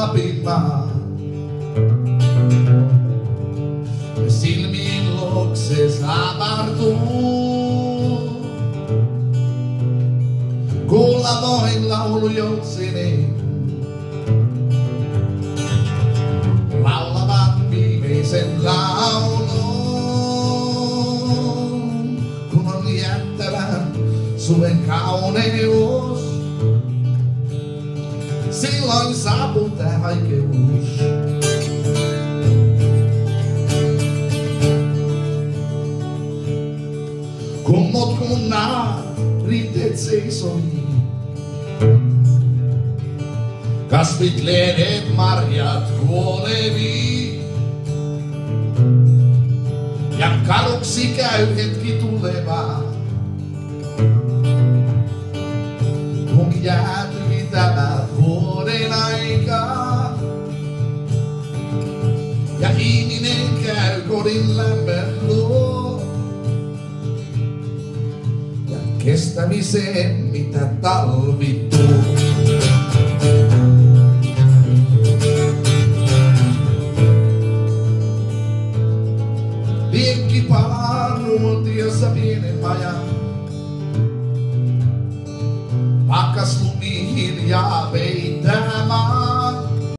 Lapin maa. Silmiin luokse avartuu. Kuulla voin laulu joutseni. Laulavat viimeisen laulun. Kun on jättävän suven kauneus. Silloin saapuu tää vaikeus. Kun naat, rinteet seisoi. Kasvit, lehdet, marjat kuolevi. Ja kaluksi käy hetki tuleva. uuden aikaa. Ja ihminen käy kodin lämmön luo. Ja kestämiseen, mitä talvi tuo. Liekki palaa nuotiossa pienen majan. Yahweh down.